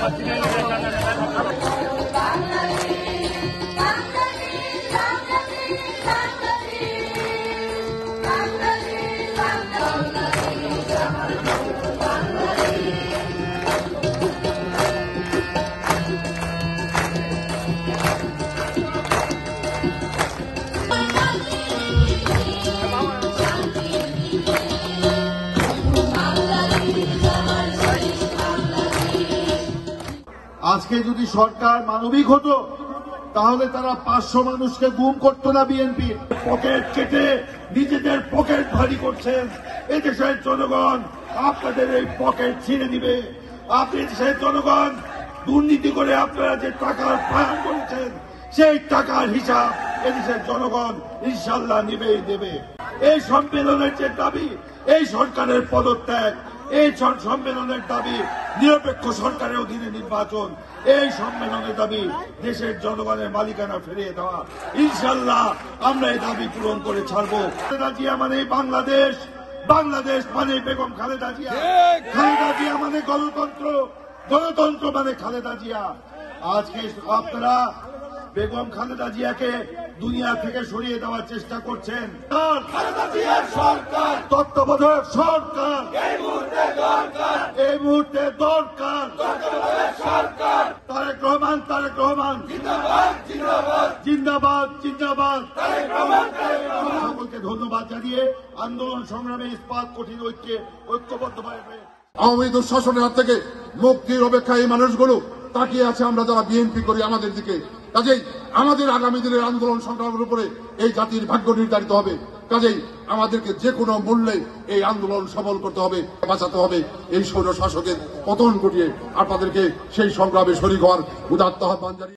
But you. আজকে যদি সরকার মানবিক হতো, তাহলে তারা পাঁচশো মানুষকে গুম করতো না বিএনপি। পকেট কেটে নিজেদের পকেট ভারী করছেন এদেশের জনগণ আপনাদের এই পকেট ছিঁড়ে দিবে। আপনি দেশের জনগণ দুর্নীতি করে আপনারা যে টাকার পায়ন করেছেন, সেই টাকার হিসাব এদেশের জনগণ ইনশাল্লাহ নিবেই দেবে। এই সম্মেলনের যে দাবি, এই সরকারের পদত্যাগ এই সম্মেলনের দাবি নিরপেক্ষ সরকারের অধীনে নির্বাচন। এই সম্মেলনের দাবি দেশের জনগণের মালিকানা ফিরিয়ে দেওয়া। ইনশাল্লাহ আমরা এই দাবি পূরণ করে ছাড়বো। জিয়া মানে বাংলাদেশ। বাংলাদেশ মানে বেগম খালেদা জিয়া। খালেদা জিয়া মানে গণতন্ত্র। গণতন্ত্র মানে খালেদা জিয়া। আজকে আপনারা বেগম খালেদা জিয়াকে দুনিয়া থেকে সরিয়ে দেওয়ার চেষ্টা করছেন। সরকার। তত্ত্বাবধায়ক সরকার। এই মুহূর্তে দরকার। তারেক রহমান তারেক রহমান। জিন্দাবাদ জিন্দাবাদ। সকলকে ধন্যবাদ জানিয়ে আন্দোলন সংগ্রামে ইস্পাত কঠিন ঐক্যে ঐক্যবদ্ধভাবে আওয়ামী দুঃশাসনের হাত থেকে মুক্তির অপেক্ষায় এই মানুষগুলো তাকিয়ে আছে আমরা যারা বিএনপি করি আমাদের দিকে। কাজেই আমাদের আগামী দিনের আন্দোলন সংগ্রামের উপরে এই জাতির ভাগ্য নির্ধারিত হবে। কাজেই আমাদেরকে যে কোনো মূল্যে এই আন্দোলন সবল করতে হবে, বাঁচাতে হবে। এই সৌর শাসকের পতন ঘটিয়ে আপনাদেরকে সেই সংগ্রামে শরীর হওয়ার উদাত্ত আহ্বান জানিয়ে